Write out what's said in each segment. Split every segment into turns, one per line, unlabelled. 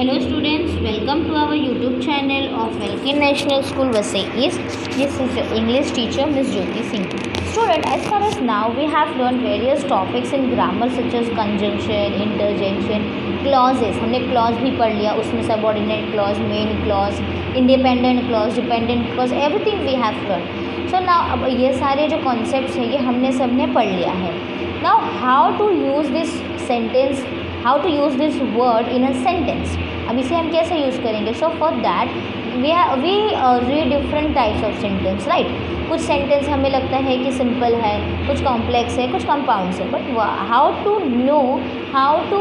Hello students welcome to our YouTube channel of Welkin National School Vasai East this is English teacher Miss Jyoti Singh student as far as now we have learn various topics in grammar such as conjunction interjection clauses हमने clause भी पढ़ लिया, उसमें subordinate clause main clause independent clause dependent clause everything we have learn so ना अब ये सारे जो कॉन्सेप्ट हैं, ये हमने सबने पढ़ लिया है। ना how to use this sentence how to use this word in a sentence अब इसे हम कैसे यूज़ करेंगे? So for that we we read different types of sentence right कुछ सेंटेंस हमें लगता है कि सिंपल है, कुछ कॉम्प्लेक्स है, कुछ कंपाउंड्स है but how to know how to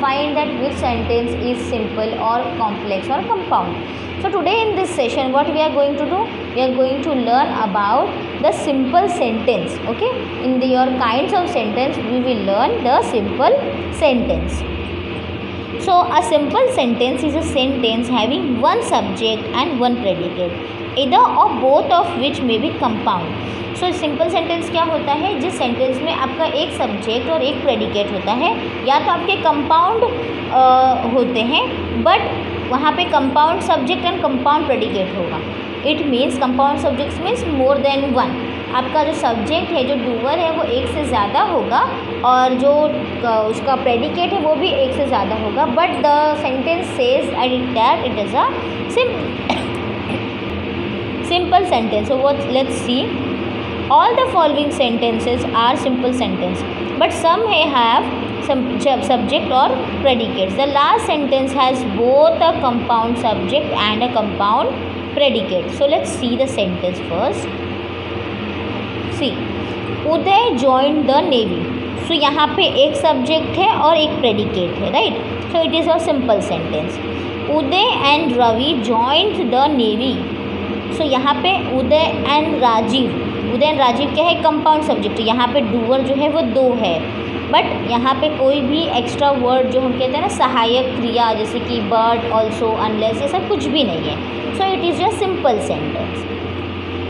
find that which sentence is simple और कॉम्प्लेक्स और compound so today in this session what we are going to do we are going to learn about the simple sentence okay in their kind of sentence we will learn the simple sentence so, a simple sentence is a sentence having one subject and one predicate. Either or both of which may be compound. So simple sentence क्या होता है? जिस sentence में आपका एक subject और एक predicate होता है, या तो आपके कंपाउंड होते हैं बट वहाँ पे compound subject and compound predicate होगा. It means compound subjects means more than one आपका जो सब्जेक्ट है, जो डूवर है, वो एक से ज़्यादा होगा और जो उसका प्रेडिकेट है, वो भी एक से ज़्यादा होगा। But the sentence says at it that it is a simple sentence वो let's see all the following sentences are simple sentence but some have subject और predicate the last sentence has both a compound subject and a compound predicate so let's see the sentence first. See uday joined the navy. So, यहाँ पे एक subject है और एक predicate है right so it is a simple sentence Uday and Ravi joined the navy so यहाँ पे Uday and Rajiv Uday and Rajiv क्या है? कंपाउंड सब्जेक्ट यहाँ पे डूअर जो है, वो दो है। बट यहाँ पे कोई भी एक्स्ट्रा वर्ड जो हम कहते हैं ना, सहायक क्रिया, जैसे कि बर्ड ऑल्सो अनलेस ये सब कुछ भी नहीं है। So it is a simple sentence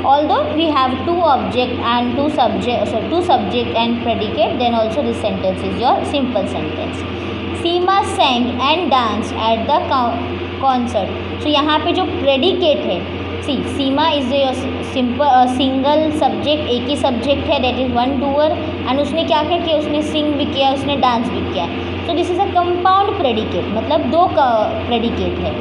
although we have two object and two subject so two subject and predicate then also this sentence is your simple sentence Seema sang and danced at the concert so यहाँ पे जो predicate है सी Seema is simple single subject एक ही subject है that is one doer and उसने क्या क्या किया उसने सिंग भी किया उसने डांस भी किया so this is a compound predicate मतलब दो प्रेडिकेट है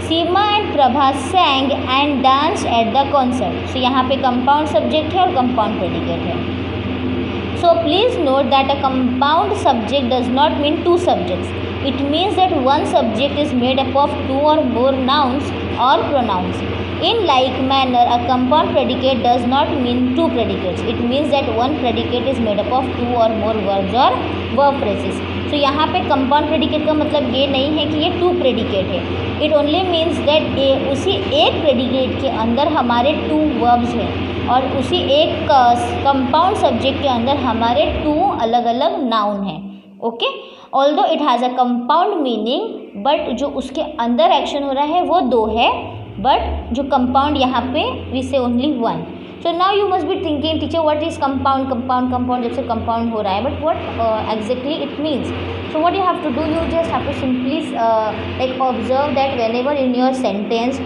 Seema and Prabha sang and dance at the concert so यहाँ पे कंपाउंड सब्जेक्ट है और कंपाउंड प्रेडिकेट है। So please note that a compound subject does not mean two subjects it means that one subject is made up of two or more nouns or pronouns. In like manner, a compound predicate does not mean two predicates. It means that one predicate is made up of two or more verbs or verb phrases. तो so, यहाँ पे compound predicate का मतलब ये नहीं है कि ये टू प्रेडिकेट है इट ओनली मीन्स दैट उसी एक प्रेडिकेट के अंदर हमारे टू वर्ब्स हैं और उसी एक कंपाउंड सब्जेक्ट के अंदर हमारे टू अलग अलग नाउन हैं okay although it has a compound meaning but जो उसके अंदर एक्शन हो रहा है वो दो है बट जो कंपाउंड यहाँ पे we say only one so now you must be thinking teacher what is compound compound compound जब से कंपाउंड हो रहा है but what exactly it means so what you have to do you just have to simply uh, like observe that whenever in your sentence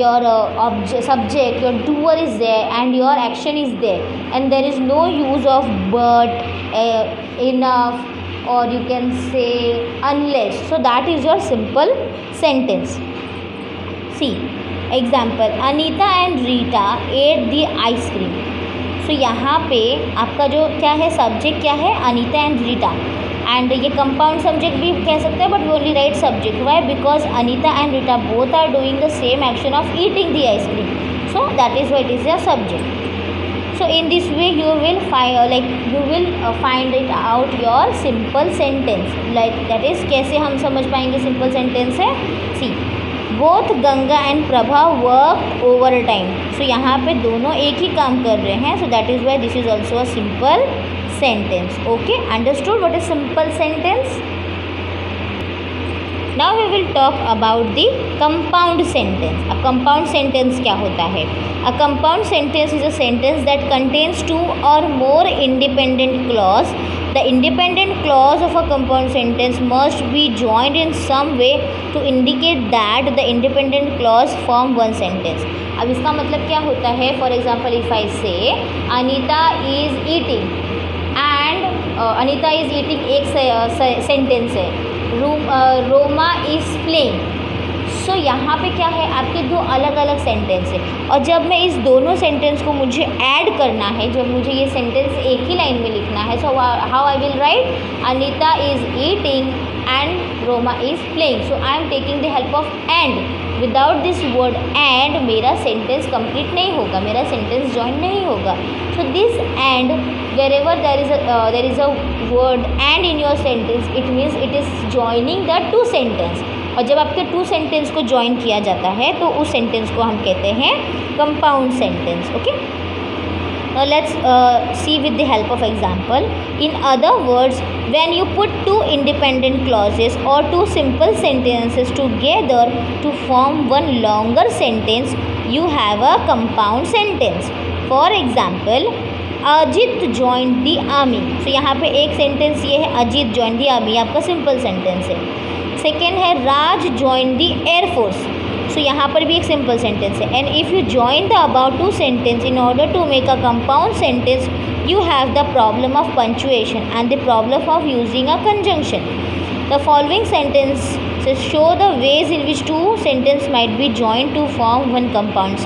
your uh, object subject your doer is there and your action is there and there is no use of but uh, enough or you can say unless so that is your simple sentence see example, anita and Rita ate the ice cream so यहाँ पे आपका जो क्या है subject क्या है? Anita and Rita and ये compound subject भी कह सकते हैं but we only write subject why because Anita and Rita both are doing the same action of eating the ice cream so that is why it is the subject so in this way you will like you will find it out your simple sentence like that is कैसे हम समझ पाएँगे simple sentence है? See both Ganga and Prabha work overtime so यहाँ पे दोनों एक ही काम कर रहे हैं. So that is why this is also a simple sentence okay understood what is simple sentence now we will talk about the compound sentence अब कंपाउंड सेंटेंस क्या होता है? A compound sentence is a sentence that contains two or more independent clause the independent clause of a compound sentence must be joined in some way to indicate that the independent clause form one sentence अब इसका मतलब क्या होता है? For example if I say Anita is eating and Anita is eating एक sentence है। Room Roma is playing so यहाँ पे क्या है? आपके दो अलग अलग सेंटेंस है। और जब मैं इस दोनों सेंटेंस को मुझे ऐड करना है, जब मुझे ये सेंटेंस एक ही लाइन में लिखना है so how I will write Anita is eating and Roma is playing so I am taking the help of and without this word and मेरा सेंटेंस कंप्लीट नहीं होगा। मेरा सेंटेंस ज्वाइन नहीं होगा। So this and wherever there is there is a word and in your sentence it means it is joining the two sentence और जब आपके two sentence को ज्वाइन किया जाता है तो उस सेंटेंस को हम कहते हैं compound sentence okay now let's uh, see with the help of example in other words when you put two independent clauses or two simple sentences together to form one longer sentence you have a compound sentence for example Ajit join the army so यहाँ पे एक sentence ये है Ajit join the army आपका simple sentence है second है Raj join the air force so यहाँ पर भी एक सिंपल सेंटेंस है. And if you join the about two sentence in order to make a compound sentence you have the problem of punctuation and the problem of using a conjunction the following sentence show the ways in which two sentence might be join to form one compound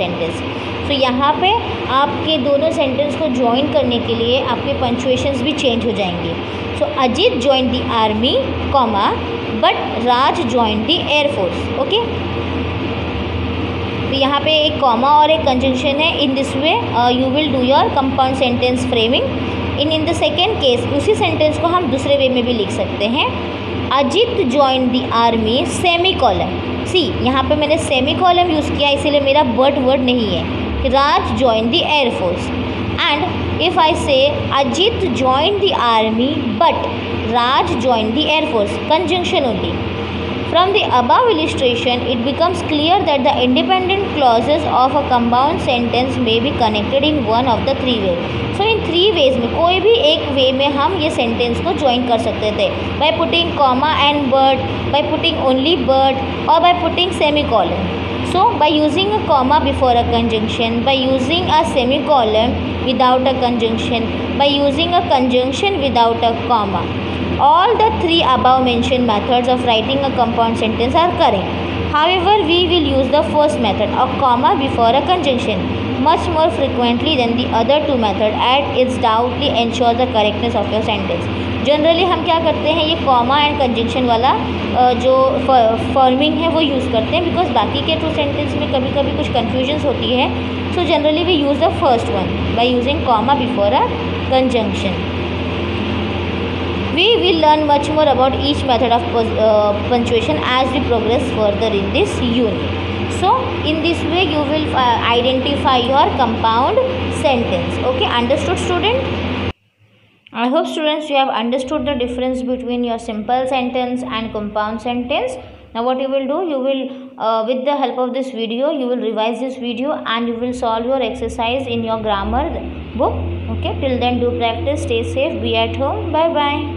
sentence तो यहाँ पे आपके दोनों sentence को join करने के लिए आपके पंचुएशंस भी चेंज हो जाएँगे। So Ajit join the army comma but Raj join the air force okay तो यहाँ पे एक कॉमा और एक कंजंक्शन है। In this way you will do your compound sentence framing in in the second case उसी सेंटेंस को हम दूसरे वे में भी लिख सकते हैं। Ajit join the army semicolon सी यहाँ पे मैंने सेमी कॉलम यूज़ किया, इसीलिए मेरा बर्ड वर्ड नहीं है। Raj joined the Air Force. And if I say Ajit joined the army but Raj joined the Air Force, conjunction only. From the above illustration, it becomes clear that the independent clauses of a compound sentence may be connected in one of the three ways. So in three ways में कोई भी एक वे में हम ये sentence को join कर सकते थे by putting comma and but, by putting only but or by putting semicolon. So by using a comma before a conjunction, by using a semicolon without a conjunction, by using a conjunction without a comma. All the three above mentioned methods of writing a compound sentence are correct. However, we will use the first method, a comma before a conjunction, much more frequently than the other two methods as it doubtly ensures the correctness of your sentence. Generally हम क्या करते हैं ये comma and conjunction वाला जो forming है वो use करते हैं बिकॉज़ बाकी के टू सेंटेंस में कभी कभी कुछ कन्फ्यूजन्स होती है so generally we use the first one by using comma before a conjunction we will learn much more about each method of uh, punctuation as we progress further in this unit so in this way you will uh, identify your compound sentence okay understood student I hope students you have understood the difference between your simple sentence and compound sentence. Now what you will do, you will uh, with the help of this video, you will revise this video and you will solve your exercise in your grammar book. Okay, till then do practice, stay safe, be at home, bye bye.